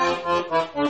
Música